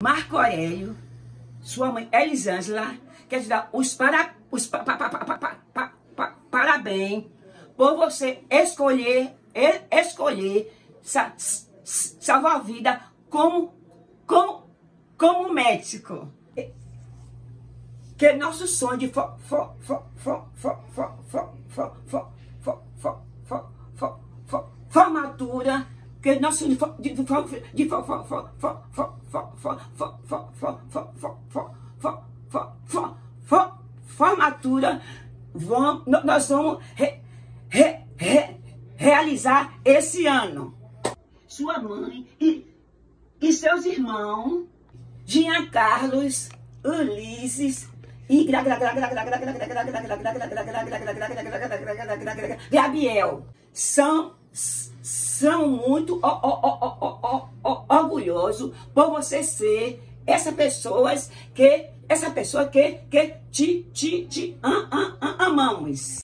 Marco Aurélio, sua mãe Elisângela, quer te dar os, para, os pa, pa, pa, parabéns por você escolher, escolher sa, salvar a vida como, como, como médico. Que nosso sonho de for, for, for, for, for, for, for, for, for, for, for, for, for, for, formatura, que nosso de, de, de for, for, for, for, for, formatura, vamos, nós vamos re, re, re, realizar esse ano. Sua mãe e, e seus irmãos, Jean Carlos, Ulisses e Gabriel, são são muito orgulhosos por você ser essa pessoa que essa pessoa que que te te te amamos.